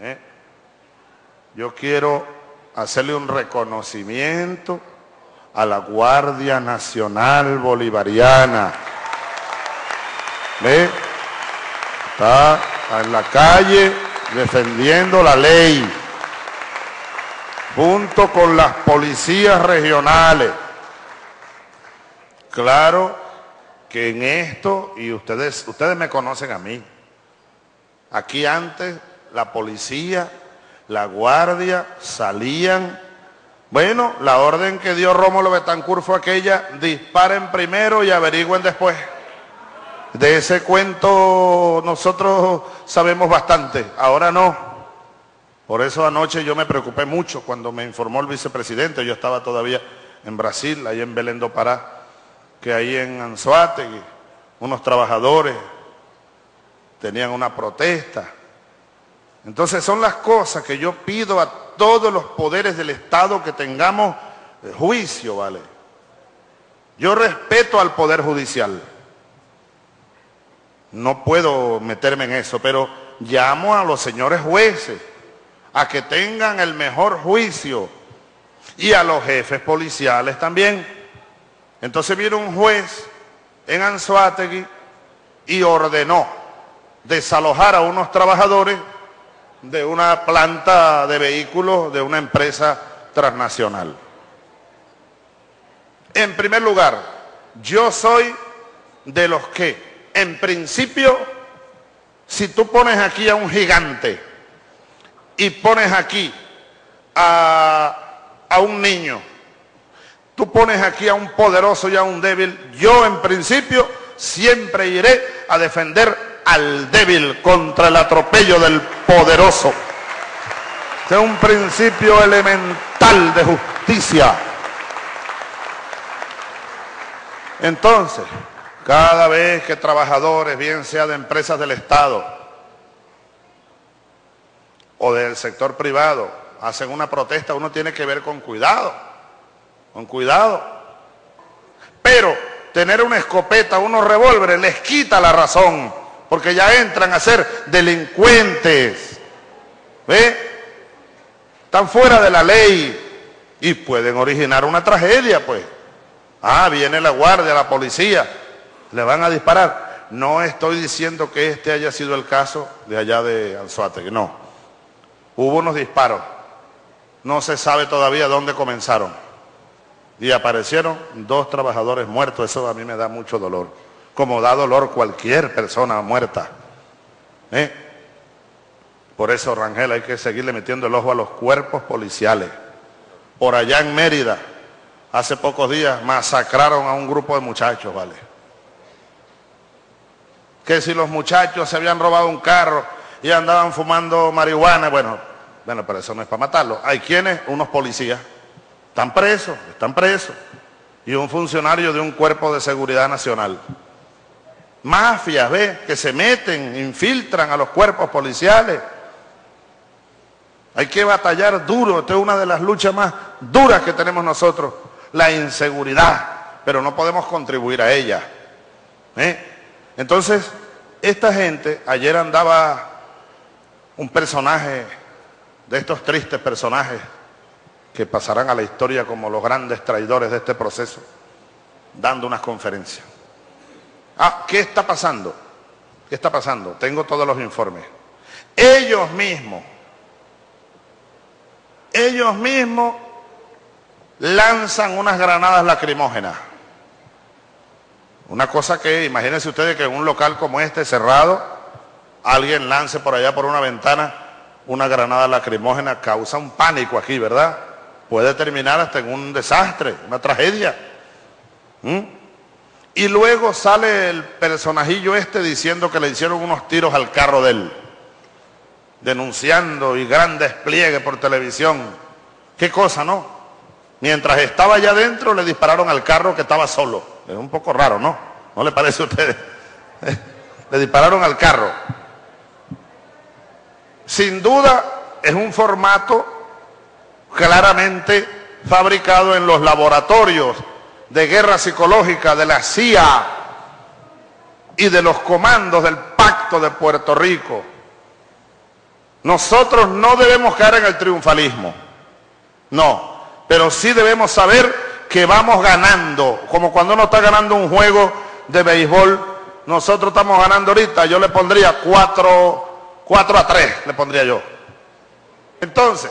¿eh? Yo quiero hacerle un reconocimiento a la Guardia Nacional Bolivariana. Está en la calle defendiendo la ley, junto con las policías regionales. Claro que en esto, y ustedes, ustedes me conocen a mí, aquí antes la policía, la guardia salían bueno, la orden que dio Rómulo Betancourt fue aquella, disparen primero y averigüen después. De ese cuento nosotros sabemos bastante, ahora no. Por eso anoche yo me preocupé mucho cuando me informó el vicepresidente, yo estaba todavía en Brasil, ahí en Belén do Pará, que ahí en Anzuategui, unos trabajadores tenían una protesta. Entonces son las cosas que yo pido a todos los poderes del Estado que tengamos eh, juicio, ¿vale? Yo respeto al Poder Judicial. No puedo meterme en eso, pero llamo a los señores jueces a que tengan el mejor juicio y a los jefes policiales también. Entonces vino un juez en Anzuategui y ordenó desalojar a unos trabajadores de una planta de vehículos de una empresa transnacional. En primer lugar, yo soy de los que, en principio, si tú pones aquí a un gigante y pones aquí a, a un niño, tú pones aquí a un poderoso y a un débil, yo en principio siempre iré a defender al débil contra el atropello del poderoso. Este es un principio elemental de justicia. Entonces, cada vez que trabajadores, bien sea de empresas del Estado o del sector privado, hacen una protesta, uno tiene que ver con cuidado, con cuidado. Pero tener una escopeta, unos revólveres, les quita la razón porque ya entran a ser delincuentes. ¿Ve? Están fuera de la ley y pueden originar una tragedia, pues. Ah, viene la guardia, la policía, le van a disparar. No estoy diciendo que este haya sido el caso de allá de Anzuategui, no. Hubo unos disparos. No se sabe todavía dónde comenzaron. Y aparecieron dos trabajadores muertos. Eso a mí me da mucho dolor como da dolor cualquier persona muerta. ¿eh? Por eso, Rangel, hay que seguirle metiendo el ojo a los cuerpos policiales. Por allá en Mérida, hace pocos días, masacraron a un grupo de muchachos, ¿vale? Que si los muchachos se habían robado un carro y andaban fumando marihuana, bueno, bueno, pero eso no es para matarlos. Hay quienes, unos policías, están presos, están presos. Y un funcionario de un cuerpo de seguridad nacional mafias, ¿ves? Que se meten, infiltran a los cuerpos policiales. Hay que batallar duro, esta es una de las luchas más duras que tenemos nosotros, la inseguridad, pero no podemos contribuir a ella. ¿eh? Entonces, esta gente, ayer andaba un personaje, de estos tristes personajes que pasarán a la historia como los grandes traidores de este proceso, dando unas conferencias. Ah, ¿qué está pasando? ¿Qué está pasando? Tengo todos los informes. Ellos mismos, ellos mismos lanzan unas granadas lacrimógenas. Una cosa que, imagínense ustedes que en un local como este, cerrado, alguien lance por allá por una ventana una granada lacrimógena, causa un pánico aquí, ¿verdad? Puede terminar hasta en un desastre, una tragedia. ¿Mm? Y luego sale el personajillo este diciendo que le hicieron unos tiros al carro de él, denunciando y gran despliegue por televisión. ¿Qué cosa, no? Mientras estaba allá adentro le dispararon al carro que estaba solo. Es un poco raro, ¿no? ¿No le parece a ustedes? le dispararon al carro. Sin duda es un formato claramente fabricado en los laboratorios de guerra psicológica de la CIA y de los comandos del Pacto de Puerto Rico. Nosotros no debemos caer en el triunfalismo. No, pero sí debemos saber que vamos ganando, como cuando uno está ganando un juego de béisbol, nosotros estamos ganando ahorita, yo le pondría 4, 4 a 3, le pondría yo. Entonces,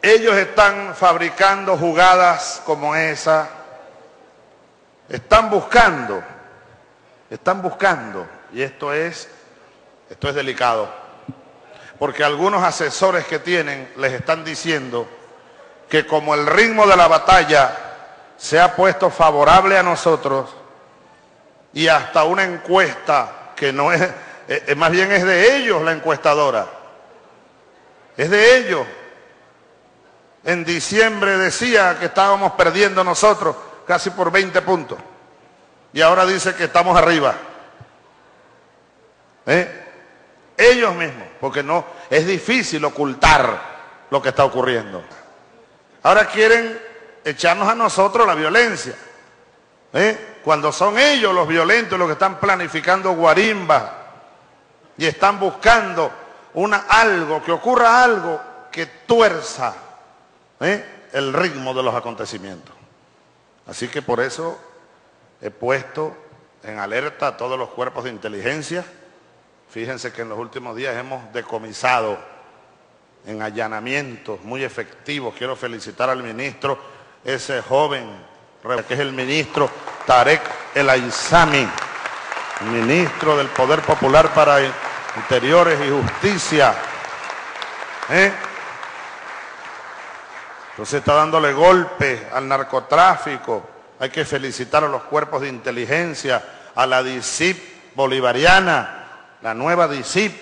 ellos están fabricando jugadas como esa, están buscando, están buscando, y esto es, esto es delicado, porque algunos asesores que tienen les están diciendo que como el ritmo de la batalla se ha puesto favorable a nosotros y hasta una encuesta que no es, eh, eh, más bien es de ellos la encuestadora, es de ellos. En diciembre decía que estábamos perdiendo nosotros casi por 20 puntos y ahora dice que estamos arriba. ¿Eh? Ellos mismos, porque no, es difícil ocultar lo que está ocurriendo. Ahora quieren echarnos a nosotros la violencia. ¿eh? Cuando son ellos los violentos los que están planificando guarimba y están buscando una, algo, que ocurra algo que tuerza ¿eh? el ritmo de los acontecimientos. Así que por eso he puesto en alerta a todos los cuerpos de inteligencia. Fíjense que en los últimos días hemos decomisado en allanamientos muy efectivos. Quiero felicitar al ministro, ese joven, que es el ministro Tarek El Aizami, ministro del Poder Popular para Interiores y Justicia. ¿Eh? Entonces está dándole golpe al narcotráfico. Hay que felicitar a los cuerpos de inteligencia, a la DICIP bolivariana, la nueva DICIP,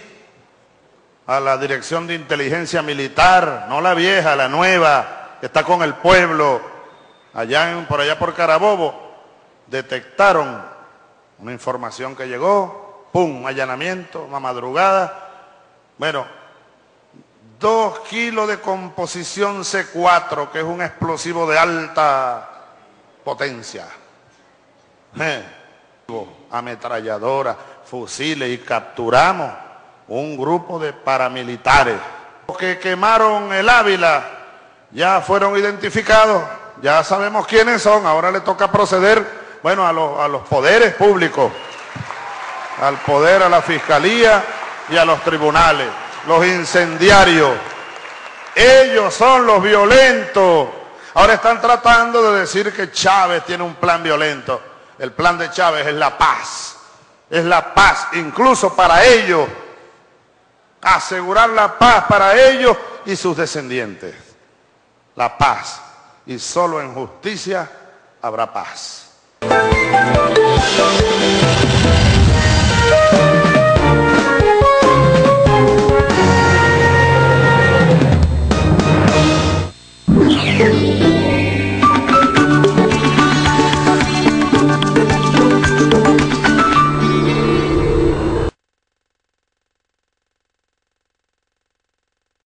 a la Dirección de Inteligencia Militar, no la vieja, la nueva, que está con el pueblo, allá por allá por Carabobo, detectaron una información que llegó, pum, allanamiento, una madrugada, bueno, dos kilos de composición C4, que es un explosivo de alta potencia, ametralladora, fusiles y capturamos un grupo de paramilitares. Que quemaron el Ávila ya fueron identificados, ya sabemos quiénes son, ahora le toca proceder, bueno, los, a los poderes públicos, al poder, a la fiscalía y a los tribunales, los incendiarios. Ellos son los violentos. Ahora están tratando de decir que Chávez tiene un plan violento. El plan de Chávez es la paz. Es la paz, incluso para ellos asegurar la paz para ellos y sus descendientes. La paz. Y solo en justicia habrá paz.